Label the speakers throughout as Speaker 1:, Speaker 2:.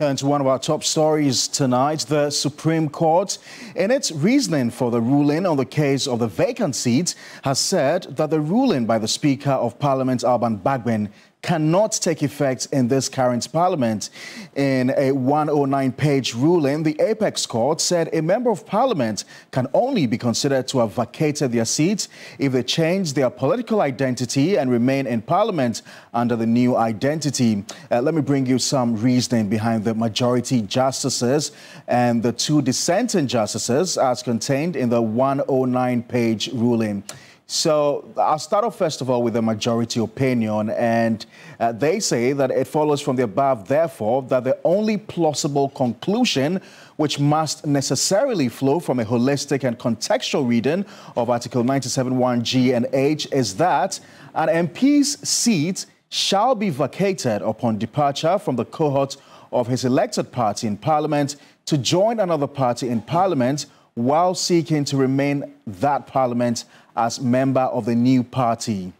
Speaker 1: And to one of our top stories tonight, the Supreme Court, in its reasoning for the ruling on the case of the vacant seat, has said that the ruling by the Speaker of Parliament, Alban Bagbin, cannot take effect in this current parliament. In a 109 page ruling, the Apex Court said a member of parliament can only be considered to have vacated their seat if they change their political identity and remain in parliament under the new identity. Uh, let me bring you some reasoning behind the majority justices and the two dissenting justices as contained in the 109 page ruling. So I'll start off first of all with the majority opinion, and uh, they say that it follows from the above, therefore, that the only plausible conclusion which must necessarily flow from a holistic and contextual reading of Article 97.1g and h is that an MP's seat shall be vacated upon departure from the cohort of his elected party in Parliament to join another party in Parliament while seeking to remain that Parliament as member of the new party.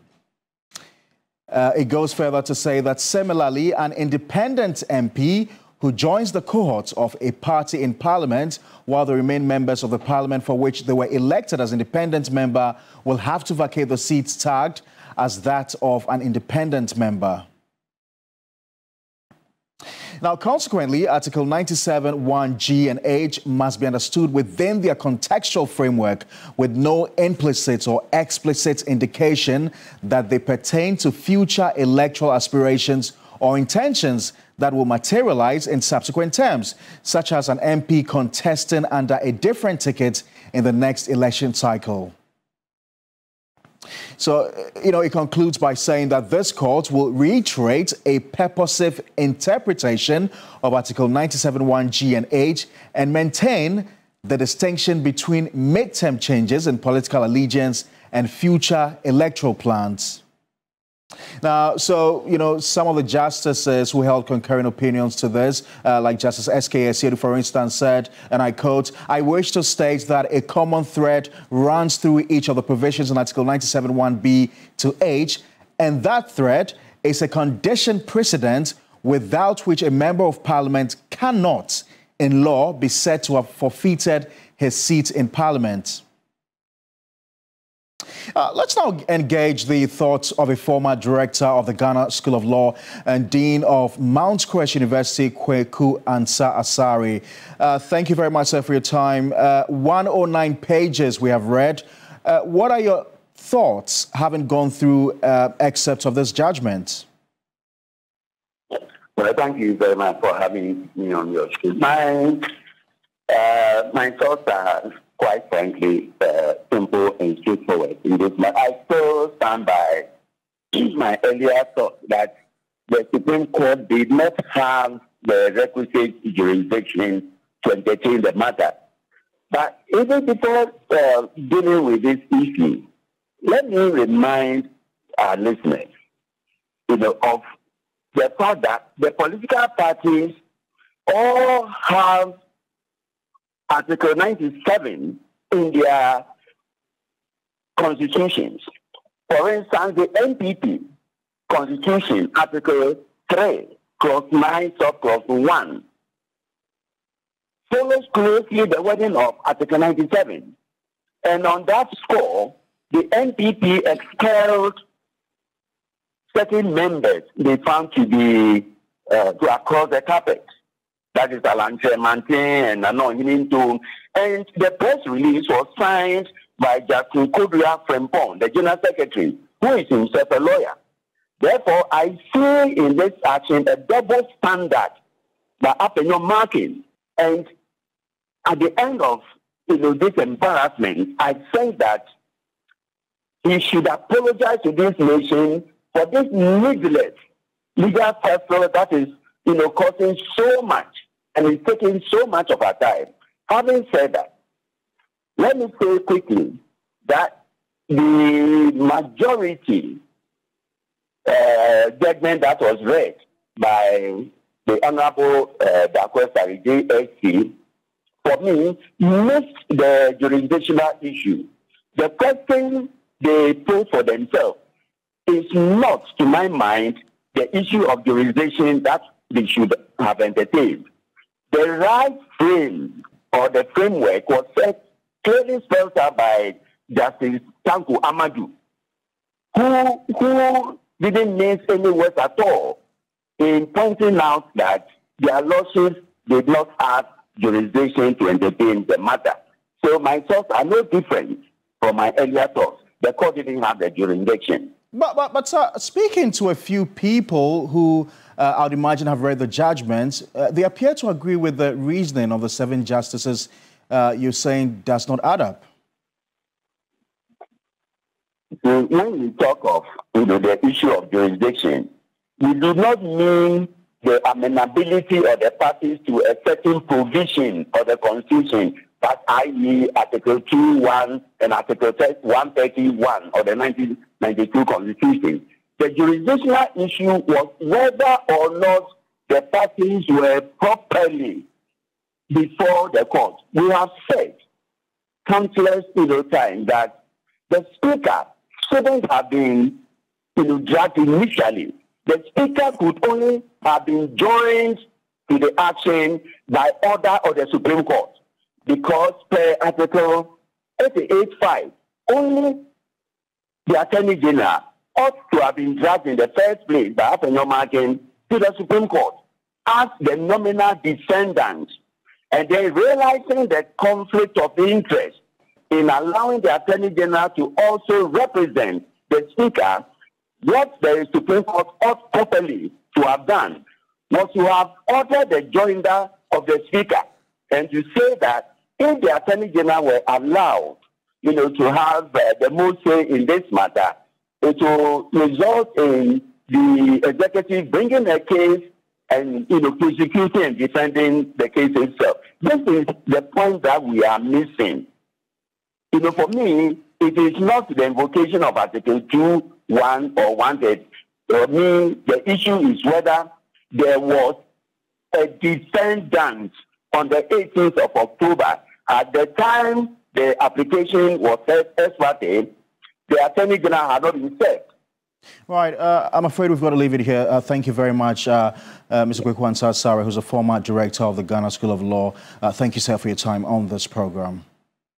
Speaker 1: Uh, it goes further to say that similarly, an independent MP who joins the cohort of a party in parliament while they remain members of the parliament for which they were elected as independent member will have to vacate the seats tagged as that of an independent member. Now, consequently, Article 97, 1G and H must be understood within their contextual framework with no implicit or explicit indication that they pertain to future electoral aspirations or intentions that will materialize in subsequent terms, such as an MP contesting under a different ticket in the next election cycle. So, you know, it concludes by saying that this court will reiterate a purposive interpretation of Article 97.1g and h and maintain the distinction between midterm changes in political allegiance and future electoral plans. Now, so, you know, some of the justices who held concurring opinions to this, uh, like Justice S.K. Asiedu, for instance, said, and I quote, I wish to state that a common thread runs through each of the provisions in Article 97.1b to h, and that thread is a condition precedent without which a member of parliament cannot, in law, be said to have forfeited his seat in parliament. Uh, let's now engage the thoughts of a former director of the Ghana School of Law and Dean of Mountcrest University, Kweku Ansah Asare. Uh, thank you very much, sir, for your time. Uh, 109 pages we have read. Uh, what are your thoughts, having gone through uh, excerpts of this judgment?
Speaker 2: Well, thank you very much for having me on your show. My, uh, my thoughts are quite frankly, simple and straightforward in this matter. I still stand by my earlier thought that the Supreme Court did not have the requisite jurisdiction to entertain the matter. But even before uh, dealing with this issue, let me remind our listeners, you know, of the fact that the political parties all have Article 97 in their constitutions. For instance, the NPP Constitution, Article 3, Clause 9, Subclause 1, follows closely the wording of Article 97. And on that score, the NPP expelled certain members they found to be uh, to across the carpet. That is Alan Kyerematen and Anon. And the press release was signed by Justin Kodua Frimpong, the General Secretary, who is himself a lawyer. Therefore, I see in this action a double standard that Afenyo Markin. And at the end of you know, this embarrassment, I think that he should apologize to this nation for this needless legal pressure that is you know, causing so much and it's taking so much of our time. Having said that, let me say quickly that the majority uh, judgment that was read by the Honorable uh, Darko Asare JSC, for me, missed the jurisdictional issue. The question they pose for themselves is not, to my mind, the issue of jurisdiction that they should have entertained. The right frame or the framework was set clearly spelled out by Justice Tanko Amadu, who, who didn't miss any words at all in pointing out that their lawsuits did not have jurisdiction to entertain the matter. So my thoughts are no different from my earlier thoughts. The court didn't have the jurisdiction.
Speaker 1: But, but, but sir, speaking to a few people who uh, I would imagine have read the judgments, uh, they appear to agree with the reasoning of the seven justices uh, you're saying does not add up.
Speaker 2: when we talk of you know, the issue of jurisdiction, we do not mean the amenability of the parties to a certain provision of the Constitution, but i.e. Article 2.1 and Article 131 of the 1992 Constitution. The jurisdictional issue was whether or not the parties were properly before the court. We have said countless you times that the Speaker shouldn't have been you know, dragged initially. The Speaker could only have been joined to the action by order of the Supreme Court because per Article 88.5, only the Attorney General ought to have been dragged in the first place by Afenyo Markin to the Supreme Court as the nominal defendant and then realizing the conflict of interest in allowing the Attorney General to also represent the Speaker, what the Supreme Court ought properly to have done was to have ordered the joinder of the Speaker. And to say that if the Attorney General were allowed, you know, to have uh, the most say in this matter, it will result in the executive bringing a case and you know prosecuting and defending the case itself. This is the point that we are missing. You know, for me, it is not the invocation of Article 2, 1 or 1 For me, the issue is whether there was a defendant on the 18th of October. At the time the application was set ex parte, the Attorney General had not been set.
Speaker 1: Right, uh, I'm afraid we've got to leave it here. Uh, thank you very much, uh, uh Mr. Kwaku Ansah Asare, who's a former director of the Ghana School of Law. Uh, thank you, sir, for your time on this program.